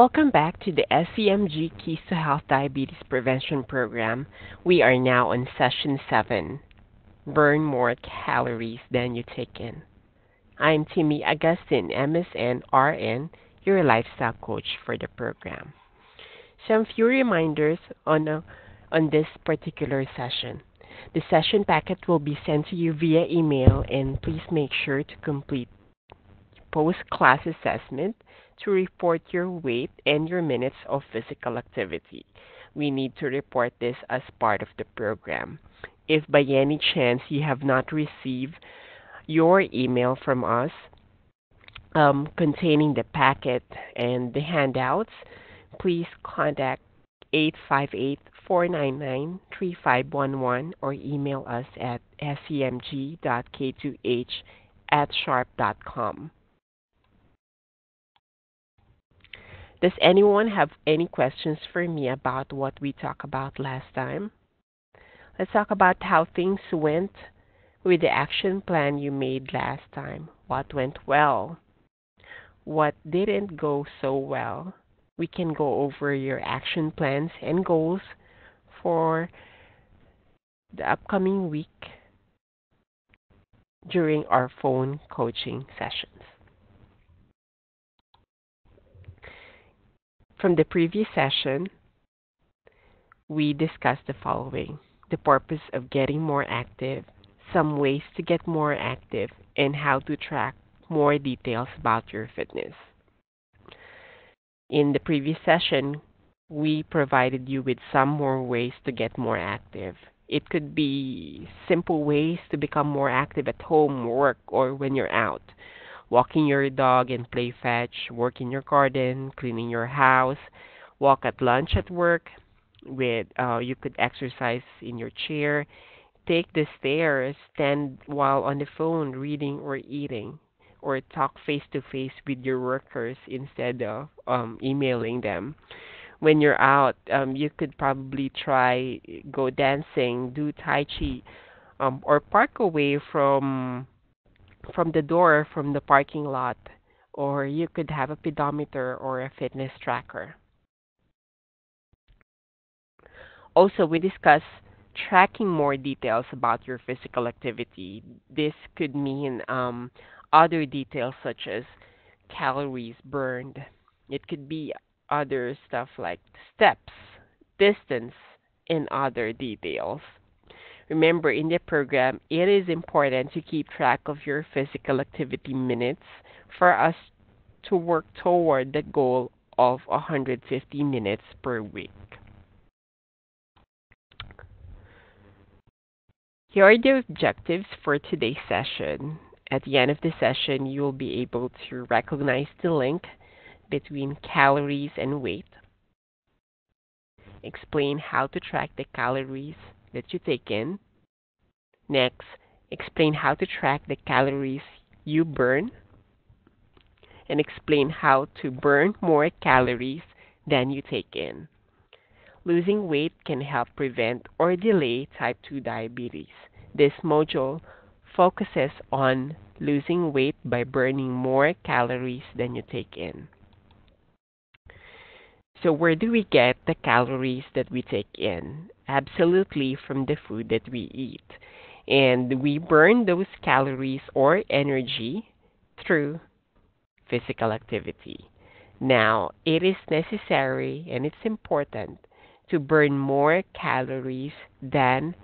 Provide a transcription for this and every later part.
Welcome back to the SCMG Keys to Health Diabetes Prevention Program. We are now on session 7 Burn More Calories Than You Take In. I'm Timmy Agustin, MSN RN, your lifestyle coach for the program. Some few reminders on, a, on this particular session. The session packet will be sent to you via email, and please make sure to complete post class assessment to report your weight and your minutes of physical activity. We need to report this as part of the program. If by any chance you have not received your email from us um, containing the packet and the handouts, please contact 858 499 3511 or email us at scmg.k2h at sharp.com. Does anyone have any questions for me about what we talked about last time? Let's talk about how things went with the action plan you made last time. What went well? What didn't go so well? We can go over your action plans and goals for the upcoming week during our phone coaching sessions. From the previous session, we discussed the following the purpose of getting more active, some ways to get more active, and how to track more details about your fitness. In the previous session, we provided you with some more ways to get more active. It could be simple ways to become more active at home, work, or when you're out. Walking your dog and play fetch, work in your garden, cleaning your house, walk at lunch at work, with uh, you could exercise in your chair, take the stairs, stand while on the phone reading or eating, or talk face to face with your workers instead of um, emailing them. When you're out, um, you could probably try go dancing, do tai chi, um, or park away from from the door from the parking lot, or you could have a pedometer or a fitness tracker. Also, we discuss tracking more details about your physical activity. This could mean um, other details such as calories burned. It could be other stuff like steps, distance, and other details. Remember, in the program, it is important to keep track of your physical activity minutes for us to work toward the goal of 150 minutes per week. Here are the objectives for today's session. At the end of the session, you will be able to recognize the link between calories and weight, explain how to track the calories that you take in. Next, explain how to track the calories you burn, and explain how to burn more calories than you take in. Losing weight can help prevent or delay type 2 diabetes. This module focuses on losing weight by burning more calories than you take in. So, where do we get the calories that we take in? Absolutely from the food that we eat. And we burn those calories or energy through physical activity. Now, it is necessary and it's important to burn more calories than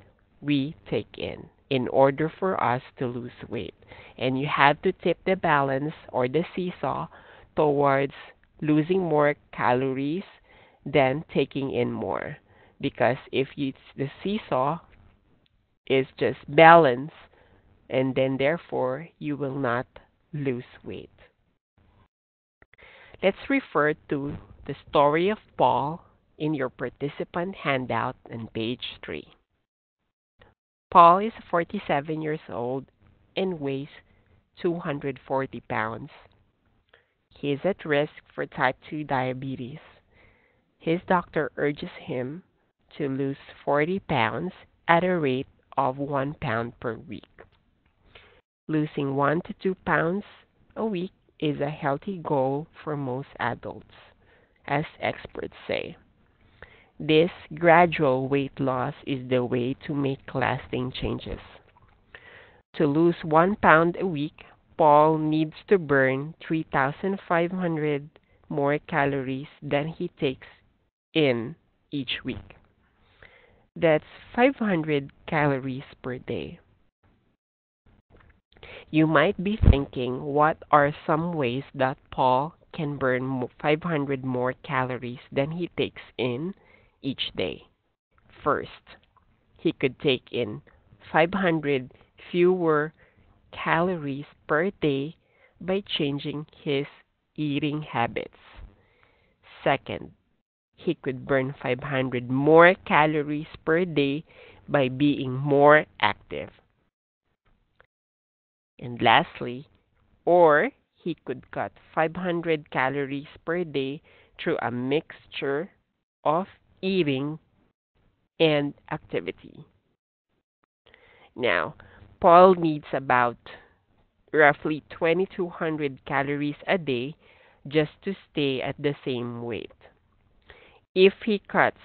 we take in in order for us to lose weight. And you have to tip the balance or the seesaw towards losing more calories than taking in more. Because if you, the seesaw is just balance, and then therefore you will not lose weight. Let's refer to the story of Paul in your participant handout on page 3. Paul is 47 years old and weighs 240 pounds. He is at risk for type 2 diabetes. His doctor urges him to lose 40 pounds at a rate of 1 pound per week. Losing 1 to 2 pounds a week is a healthy goal for most adults. as experts say. This gradual weight loss is the way to make lasting changes. To lose one pound a week, Paul needs to burn 3,500 more calories than he takes in each week. That's 500 calories per day. You might be thinking, what are some ways that Paul can burn 500 more calories than he takes in each day? First, he could take in 500 fewer calories per day by changing his eating habits. Second, he could burn 500 more calories per day by being more active. And lastly, or he could cut 500 calories per day through a mixture of eating and activity. Now, Paul needs about roughly 2200 calories a day just to stay at the same weight. If he cuts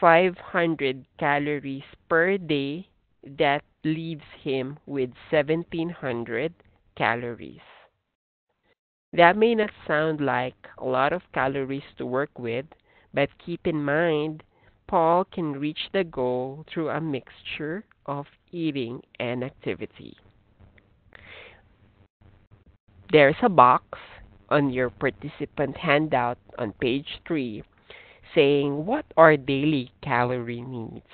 500 calories per day, that leaves him with 1700 calories. That may not sound like a lot of calories to work with, but keep in mind, Paul can reach the goal through a mixture of eating and activity. There's a box on your participant handout on page 3 saying what are daily calorie needs.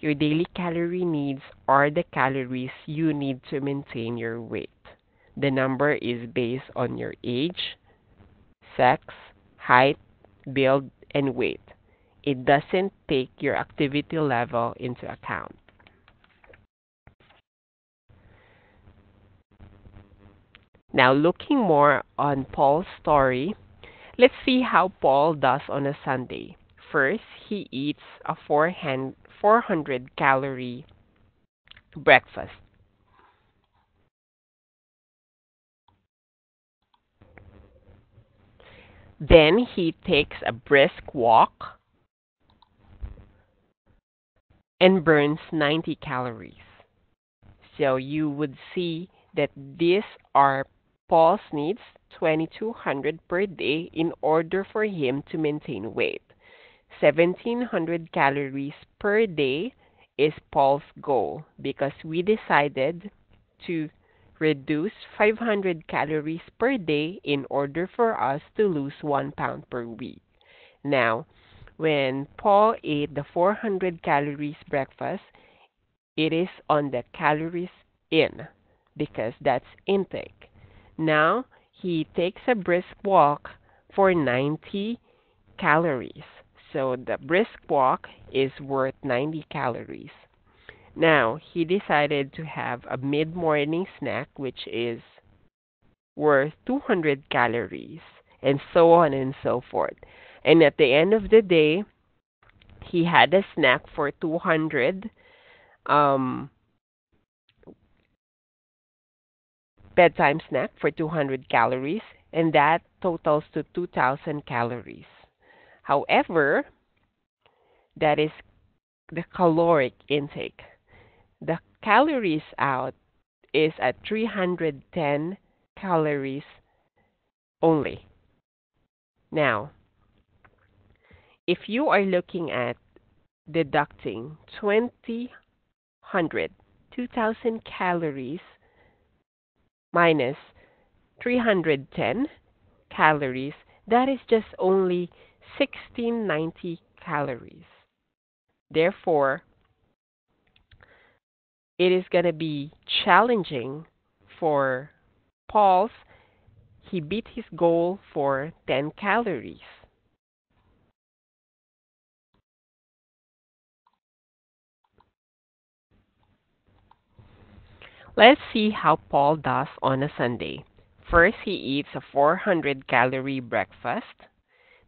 Your daily calorie needs are the calories you need to maintain your weight. The number is based on your age, sex, height, build, and weight. It doesn't take your activity level into account. Now, looking more on Paul's story, let's see how Paul does on a Sunday. First, he eats a 400 calorie breakfast. Then he takes a brisk walk and burns 90 calories. So you would see that these are Paul's needs 2200 per day in order for him to maintain weight. 1700 calories per day is Paul's goal because we decided to reduce 500 calories per day in order for us to lose 1 pound per week. Now, when Paul ate the 400 calories breakfast, it is on the calories in because that's intake. Now he takes a brisk walk for 90 calories. So the brisk walk is worth 90 calories. Now he decided to have a mid morning snack, which is worth 200 calories, and so on and so forth. And at the end of the day, he had a snack for 200 um, bedtime snack for 200 calories, and that totals to 2000 calories. However, that is the caloric intake. The calories out is at 310 calories only. Now, if you are looking at deducting 2000, 2000 calories minus 310 calories, that is just only 1690 calories. Therefore, it is going to be challenging for Paul's. He beat his goal for 10 calories. Let's see how Paul does on a Sunday. First, he eats a 400 calorie breakfast.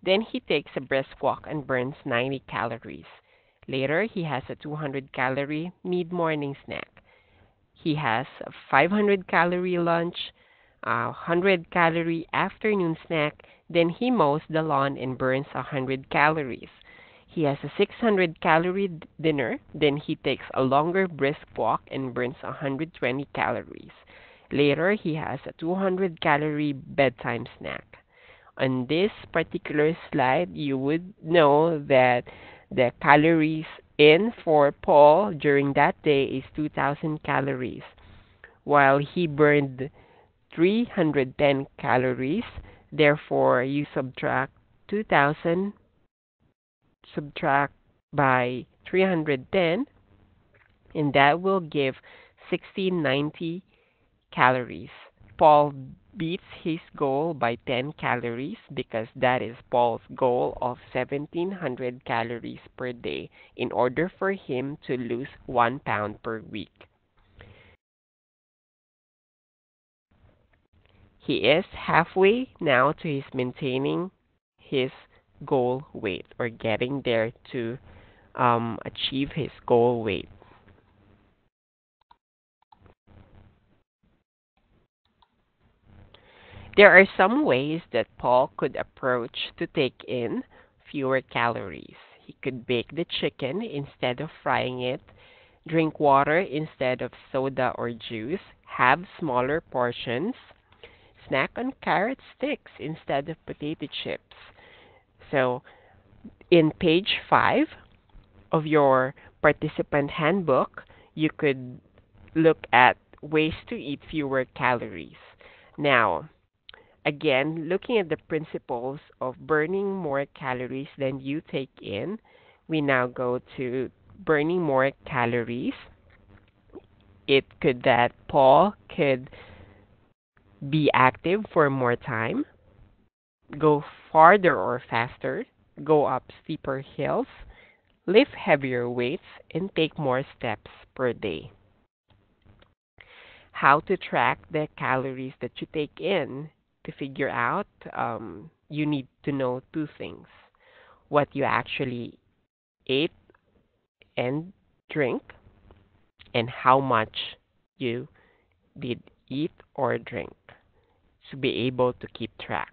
Then he takes a brisk walk and burns 90 calories. Later, he has a 200 calorie mid morning snack. He has a 500 calorie lunch, a 100 calorie afternoon snack, Then he mows the lawn and burns 100 calories. He has a 600 calorie dinner, then he takes a longer brisk walk and burns 120 calories. Later, he has a 200 calorie bedtime snack. On this particular slide, you would know that the calories in for Paul during that day is 2000 calories, while he burned 310 calories. Therefore, you subtract 2000 subtract by 310 and that will give 1690 calories. Paul beats his goal by 10 calories because that is Paul's goal of 1700 calories per day in order for him to lose 1 pound per week. He is halfway now to his maintaining his goal weight or getting there to um, achieve his goal weight. There are some ways that Paul could approach to take in fewer calories. He could bake the chicken instead of frying it, drink water instead of soda or juice, have smaller portions, snack on carrot sticks instead of potato chips. So, in page 5 of your participant handbook, you could look at ways to eat fewer calories. Now, Again, looking at the principles of burning more calories than you take in, we now go to burning more calories. It could that Paul could be active for more time, go farther or faster, go up steeper hills, lift heavier weights, and take more steps per day. How to track the calories that you take in to figure out, um, you need to know two things what you actually ate and drink, and how much you did eat or drink to be able to keep track.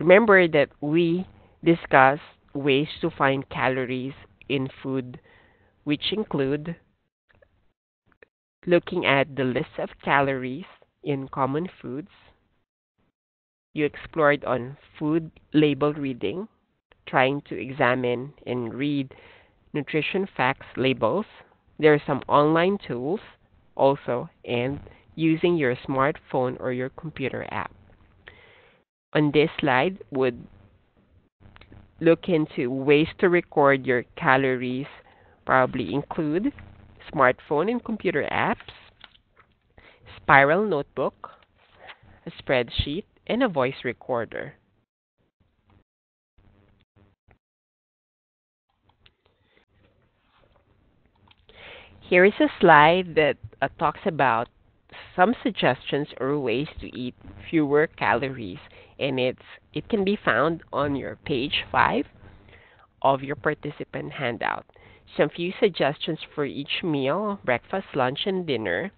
Remember that we discussed ways to find calories in food, which include looking at the list of calories in common foods. You explored on food label reading, trying to examine and read nutrition facts labels. There are some online tools also, and using your smartphone or your computer app. On this slide, would look into ways to record your calories, probably include smartphone and computer apps, spiral notebook, a spreadsheet, and a voice recorder. Here is a slide that uh, talks about some suggestions or ways to eat fewer calories and it's it can be found on your page 5 of your participant handout. Some few suggestions for each meal, breakfast, lunch and dinner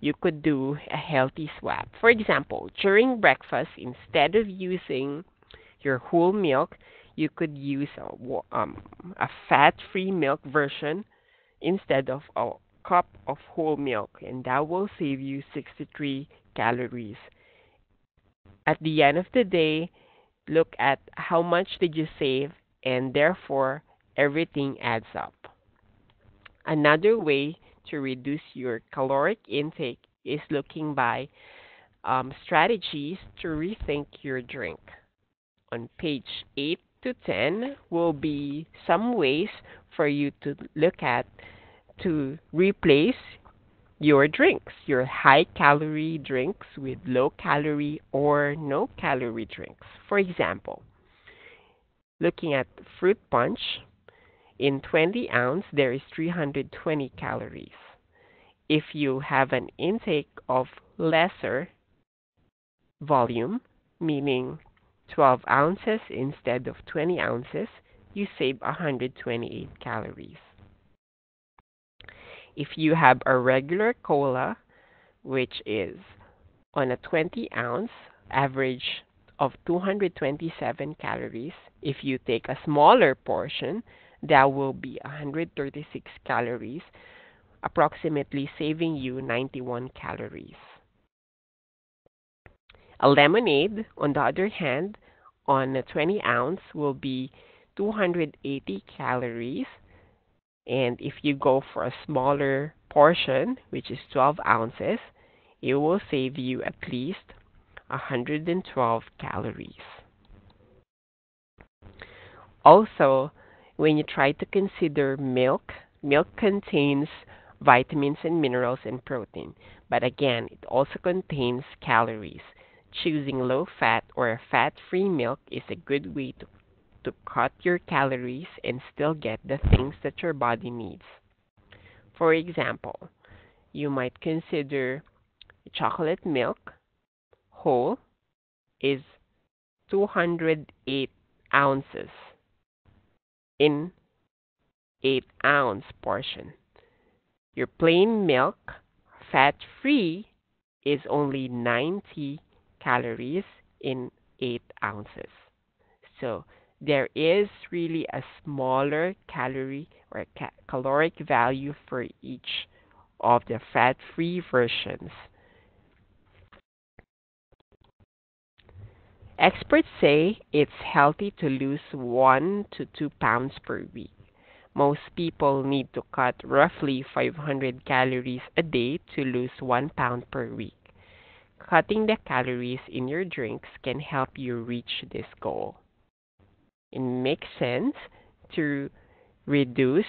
you could do a healthy swap. For example, during breakfast, instead of using your whole milk, you could use a, um, a fat-free milk version instead of a cup of whole milk, and that will save you 63 calories. At the end of the day, look at how much did you save, and therefore everything adds up. Another way to reduce your caloric intake is looking by um, strategies to rethink your drink. On page 8 to 10 will be some ways for you to look at to replace your drinks, your high calorie drinks with low calorie or no calorie drinks. For example, looking at fruit punch, in 20 ounce, there is 320 calories. If you have an intake of lesser volume, meaning 12 ounces instead of 20 ounces, you save 128 calories. If you have a regular cola, which is on a 20 ounce, average of 227 calories. If you take a smaller portion, that will be 136 calories, approximately saving you 91 calories. A lemonade, on the other hand, on a 20 ounce will be 280 calories. And if you go for a smaller portion, which is 12 ounces, it will save you at least 112 calories. Also, when you try to consider milk, milk contains vitamins and minerals and protein, but again, it also contains calories. Choosing low fat or fat free milk is a good way to, to cut your calories and still get the things that your body needs. For example, you might consider chocolate milk whole is 208 ounces in 8 ounce portion. Your plain milk, fat free, is only 90 calories in 8 ounces. So there is really a smaller calorie or ca- caloric value for each of the fat free versions. Experts say it's healthy to lose 1 to 2 pounds per week. Most people need to cut roughly 500 calories a day to lose 1 pound per week. Cutting the calories in your drinks can help you reach this goal. It makes sense to reduce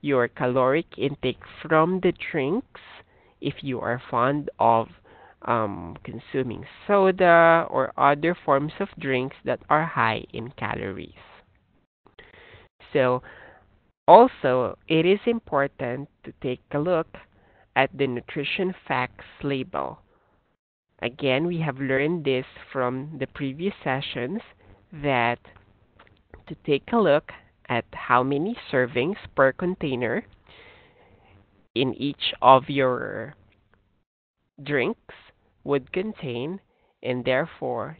your caloric intake from the drinks if you are fond of um, consuming soda or other forms of drinks that are high in calories. So, also, it is important to take a look at the nutrition facts label Again, we have learned this from the previous sessions that to take a look at how many servings per container in each of your drinks would contain and therefore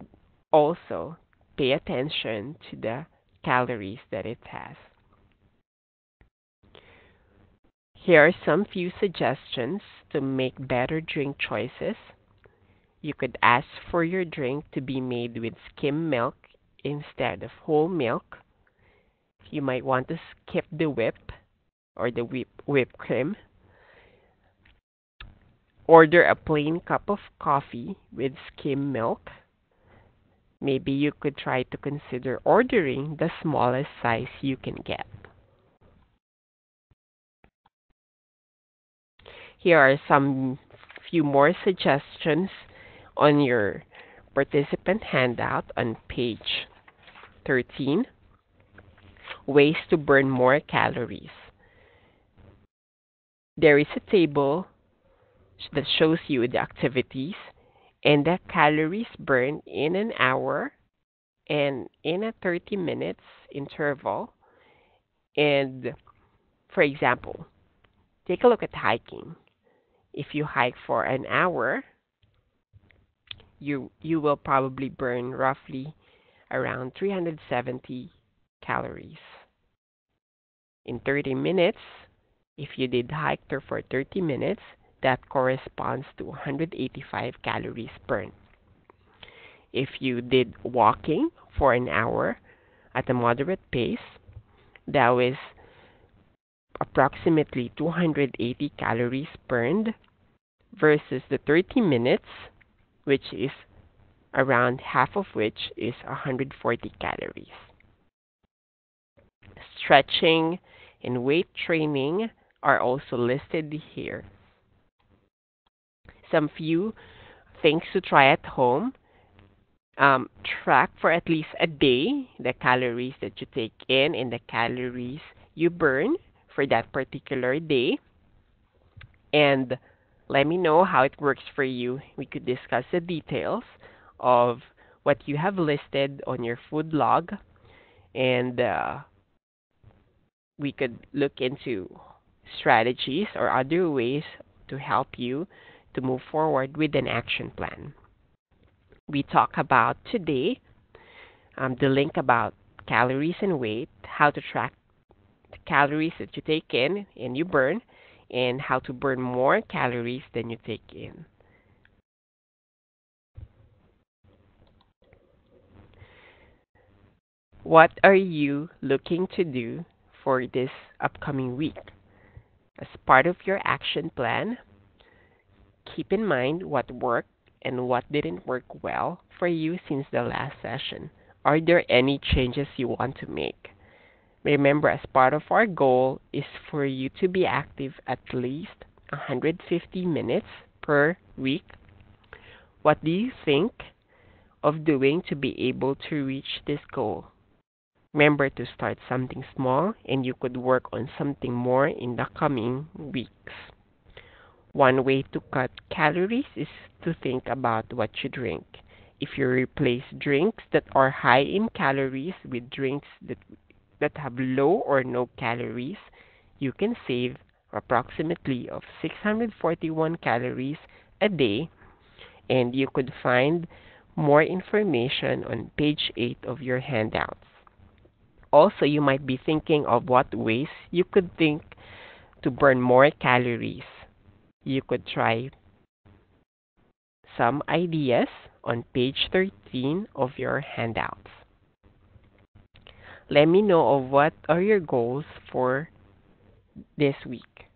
also pay attention to the calories that it has. Here are some few suggestions to make better drink choices you could ask for your drink to be made with skim milk instead of whole milk. You might want to skip the whip or the whip whipped cream. Order a plain cup of coffee with skim milk. Maybe you could try to consider ordering the smallest size you can get. Here are some few more suggestions on your participant handout on page 13 ways to burn more calories. There is a table that shows you the activities and the calories burned in an hour and in a 30 minutes interval. And for example, take a look at hiking. If you hike for an hour, you you will probably burn roughly around 370 calories. In 30 minutes, if you did there for 30 minutes, that corresponds to 185 calories burned. If you did walking for an hour at a moderate pace, that was approximately 280 calories burned versus the 30 minutes which is around half of which is 140 calories. Stretching and weight training are also listed here. Some few things to try at home. Um, track for at least a day the calories that you take in and the calories you burn for that particular day. And let me know how it works for you. We could discuss the details of what you have listed on your food log, and uh, we could look into strategies or other ways to help you to move forward with an action plan. we talk about today um, the link about calories and weight, how to track the calories that you take in and you burn, and how to burn more calories than you take in. What are you looking to do for this upcoming week? As part of your action plan, keep in mind what worked and what didn't work well for you since the last session. Are there any changes you want to make? Remember, as part of our goal is for you to be active at least 150 minutes per week. What do you think of doing to be able to reach this goal? Remember to start something small and you could work on something more in the coming weeks. One way to cut calories is to think about what you drink. If you replace drinks that are high in calories with drinks that that have low or no calories, you can save approximately of 641 calories a day and you could find more information on page 8 of your handouts. Also, you might be thinking of what ways you could think to burn more calories. You could try some ideas on page 13 of your handouts. Let me know of what are your goals for this week.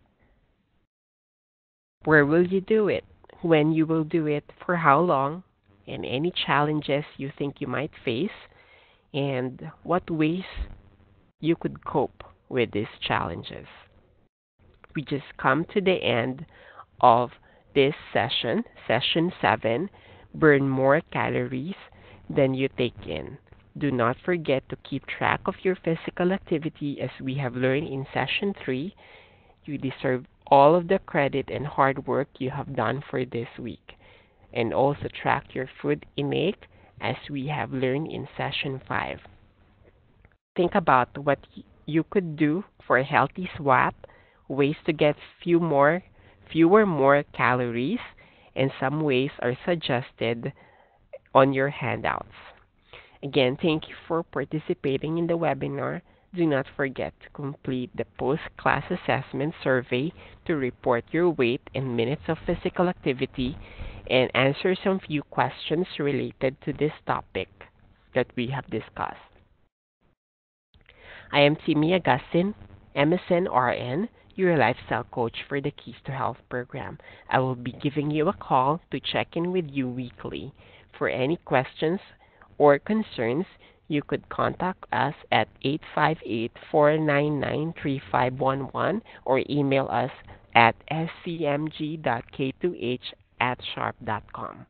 Where will you do it? When you will do it? For how long? And any challenges you think you might face? And what ways you could cope with these challenges? We just come to the end of this session, session 7 Burn more calories than you take in. Do not forget to keep track of your physical activity as we have learned in session 3. You deserve all of the credit and hard work you have done for this week. And also track your food intake as we have learned in session 5. Think about what you could do for a healthy swap, ways to get few more fewer more calories, and some ways are suggested on your handouts. Again, thank you for participating in the webinar. Do not forget to complete the post-class assessment survey to report your weight and minutes of physical activity and answer some few questions related to this topic that we have discussed. I am Timmy Augustine, MSN RN, your lifestyle coach for the Keys to Health program. I will be giving you a call to check in with you weekly. For any questions or concerns, you could contact us at 858-499-3511 or email us at scmg.k2h at sharp.com.